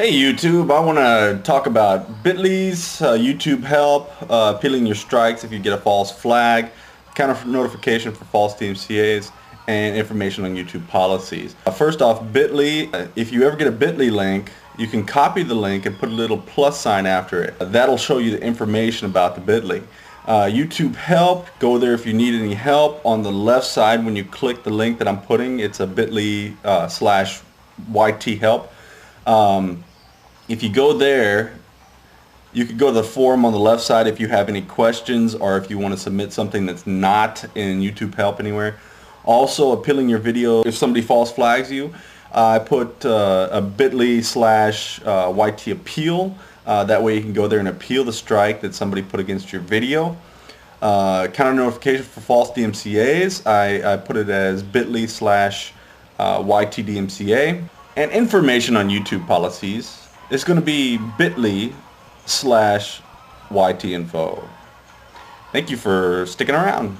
Hey YouTube, I want to talk about Bitly's uh, YouTube help, uh, appealing your strikes if you get a false flag, counter notification for false DMCAs, and information on YouTube policies. Uh, first off, Bitly, uh, if you ever get a Bitly link, you can copy the link and put a little plus sign after it. That'll show you the information about the Bitly. Uh, YouTube help, go there if you need any help. On the left side when you click the link that I'm putting, it's a bit.ly uh, slash YT help. Um, if you go there, you could go to the forum on the left side if you have any questions or if you want to submit something that's not in YouTube help anywhere. Also appealing your video if somebody false flags you. Uh, I put uh, a bit.ly slash uh, YT appeal. Uh, that way you can go there and appeal the strike that somebody put against your video. Uh, counter notification for false DMCAs. I, I put it as bit.ly slash uh, YTDMCA. And information on YouTube policies is going to be bit.ly slash YTinfo. Thank you for sticking around.